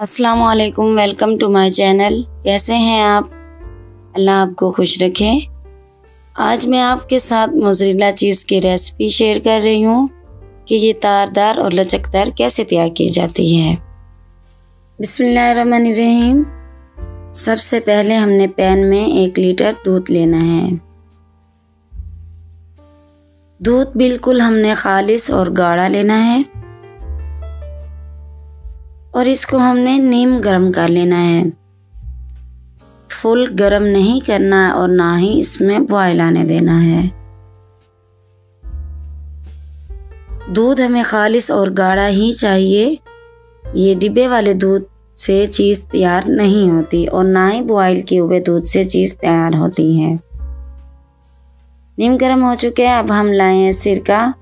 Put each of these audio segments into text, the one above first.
असलकुम welcome to my channel कैसे हैं आप? अल्लाह आपको खुश रखे। आज मैं आपके साथ मोजरीला चीज़ की रेसिपी शेयर कर रही हूँ कि ये तारदार और लचकदार कैसे तैयार की जाती है। बिस्मिल्लाहिर्रहमानिर्रहीम। सबसे पहले हमने पैन में एक लीटर दूध लेना है। दूध बिल्कुल हमने खालिश और गाढ़ा लेना है। और इसको हमने नीम गरम कर लेना है। फुल गरम नहीं करना और ना ही इसमें बॉयल आने देना है। दूध हमें खालिश और गाढ़ा ही चाहिए। ये डिब्बे वाले दूध से चीज़ तैयार नहीं होती और ना ही बॉयल किए हुए दूध से चीज़ तैयार होती है। नीम गर्म हो चुके हैं, अब हम लाए हैं सिरका।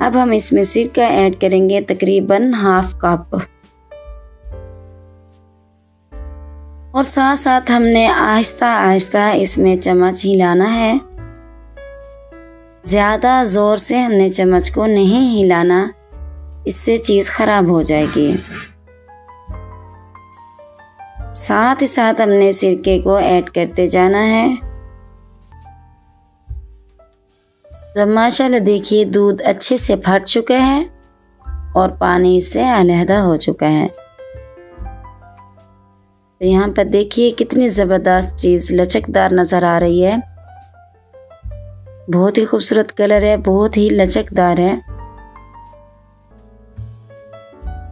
अब हम इसमें सिरका ऐड करेंगे तकरीबन हाफ़ कप। और साथ साथ हमने आहिस्ता आहिस्ता इसमें चम्मच हिलाना है। ज़्यादा ज़ोर से हमने चम्मच को नहीं हिलाना, इससे चीज़ ख़राब हो जाएगी। साथ ही साथ हमने सिरके को ऐड करते जाना है। तो माशाल्लाह देखिए, दूध अच्छे से फट चुका है और पानी इससे अलहदा हो चुका है। तो यहाँ पर देखिए, कितनी ज़बरदस्त चीज़ लचकदार नज़र आ रही है। बहुत ही खूबसूरत कलर है, बहुत ही लचकदार है।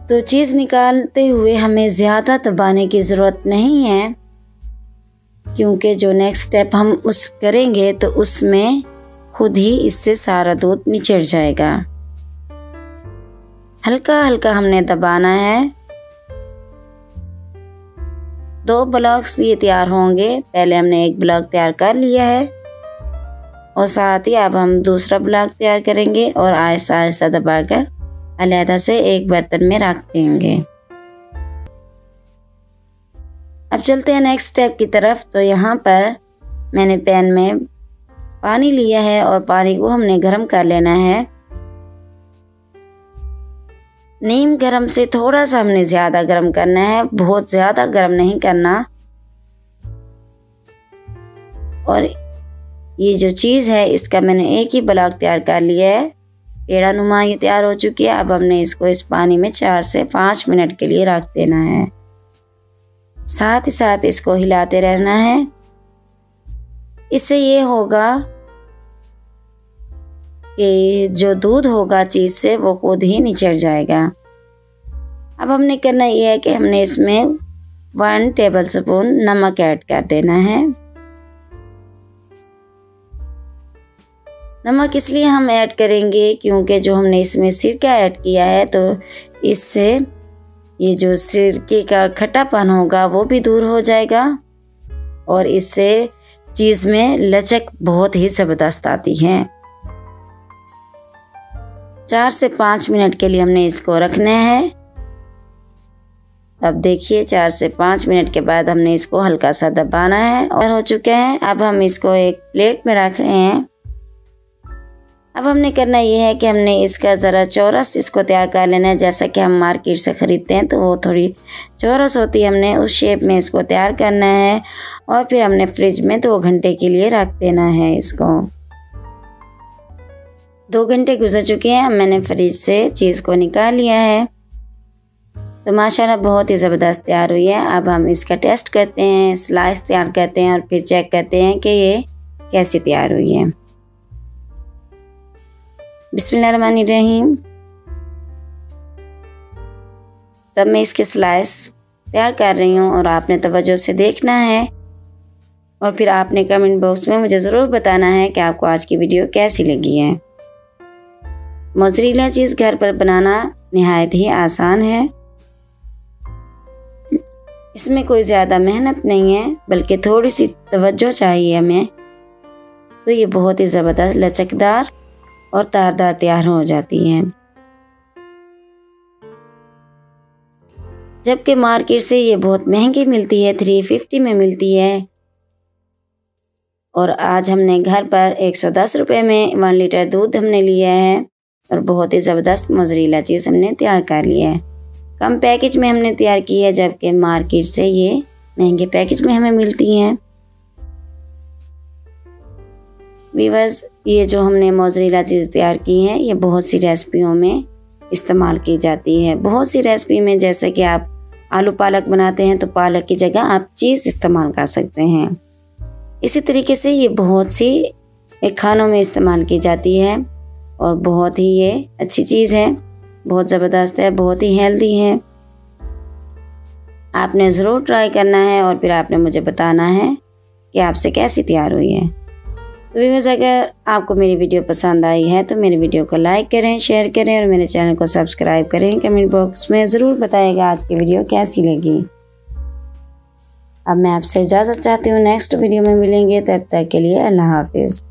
तो चीज़ निकालते हुए हमें ज़्यादा दबाने की ज़रूरत नहीं है, क्योंकि जो नेक्स्ट स्टेप हम उस करेंगे तो उसमें खुद ही इससे सारा दूध निचड़ जाएगा। हल्का हल्का हमने दबाना है। दो ब्लॉक्स ये तैयार होंगे। पहले हमने एक ब्लॉक तैयार कर लिया है। और साथ ही अब हम दूसरा ब्लॉक तैयार करेंगे और आहिस्ता आहिस्ता दबाकर अलहदा से एक बर्तन में रख देंगे। अब चलते हैं नेक्स्ट स्टेप की तरफ़। तो यहाँ पर मैंने पैन में पानी लिया है और पानी को हमने गर्म कर लेना है। नीम गरम से थोड़ा सा हमने ज़्यादा गरम करना है, बहुत ज़्यादा गरम नहीं करना। और ये जो चीज़ है, इसका मैंने एक ही ब्लॉक तैयार कर लिया है। पेड़ा नुमा ये तैयार हो चुकी है, अब हमने इसको इस पानी में चार से पाँच मिनट के लिए रख देना है। साथ ही साथ इसको हिलाते रहना है। इससे ये होगा कि जो दूध होगा चीज़ से, वो खुद ही निचड़ जाएगा। अब हमने करना ये है कि हमने इसमें वन टेबल स्पून नमक ऐड कर देना है। नमक इसलिए हम ऐड करेंगे क्योंकि जो हमने इसमें सिरका ऐड किया है तो इससे ये जो सिरके का खट्टापन होगा, वो भी दूर हो जाएगा और इससे चीज़ में लचक बहुत ही ज़बरदस्त आती है। चार से पाँच मिनट के लिए हमने इसको रखना है। अब देखिए, चार से पाँच मिनट के बाद हमने इसको हल्का सा दबाना है और हो चुके हैं। अब हम इसको एक प्लेट में रख रहे हैं। अब हमने करना ये है कि हमने इसका ज़रा चौरस इसको तैयार कर लेना है। जैसा कि हम मार्केट से ख़रीदते हैं तो वो थोड़ी चौरस होती है हमने। उस शेप में इसको तैयार करना है और फिर हमने फ्रिज में दो घंटे के लिए रख देना है इसको। दो घंटे गुजर चुके हैं मैंने फ्रिज से चीज़ को निकाल लिया है। तो माशाल्लाह बहुत ही ज़बरदस्त तैयार हुई है। अब हम इसका टेस्ट करते हैं, स्लाइस तैयार करते हैं और फिर चेक करते हैं कि ये कैसी तैयार हुई है। बिस्मिल्लाहिर्रहमानिर्रहीम। तब मैं इसके स्लाइस तैयार कर रही हूँ और आपने तवज्जो से देखना है। और फिर आपने कमेंट बॉक्स में मुझे ज़रूर बताना है कि आपको आज की वीडियो कैसी लगी है। मोजरीला चीज़ घर पर बनाना नहायत ही आसान है। इसमें कोई ज़्यादा मेहनत नहीं है, बल्कि थोड़ी सी तवज्जो चाहिए हमें। तो ये बहुत ही ज़बरदस्त, लचकदार और तारदार तैयार हो जाती हैं। जबकि मार्केट से ये बहुत महँगी मिलती है, थ्री फिफ्टी में मिलती है। और आज हमने घर पर एक सौ दस रुपये में वन लीटर दूध हमने लिया है और बहुत ही ज़बरदस्त मजरीला चीज़ हमने तैयार कर लिया है। कम पैकेज में हमने तैयार की है, जबकि मार्केट से ये महँगे पैकेज में हमें मिलती हैं। वीवर्स ये जो हमने मोजरेला चीज़ तैयार की है, ये बहुत सी रेसिपियों में इस्तेमाल की जाती है। बहुत सी रेसिपी में जैसे कि आप आलू पालक बनाते हैं तो पालक की जगह आप चीज़ इस्तेमाल कर सकते हैं। इसी तरीके से ये बहुत सी खानों में इस्तेमाल की जाती है और बहुत ही ये अच्छी चीज़ है। बहुत ज़बरदस्त है, बहुत ही हेल्दी है। आपने ज़रूर ट्राई करना है और फिर आपने मुझे बताना है कि आपसे कैसी तैयार हुई है। तो अगर आपको मेरी वीडियो पसंद आई है तो मेरी वीडियो को लाइक करें शेयर करें और मेरे चैनल को सब्सक्राइब करें। कमेंट बॉक्स में ज़रूर बताएगा आज की वीडियो कैसी लगी। अब मैं आपसे इजाज़त चाहती हूँ। नेक्स्ट वीडियो में मिलेंगे, तब तक के लिए अल्लाह हाफिज़।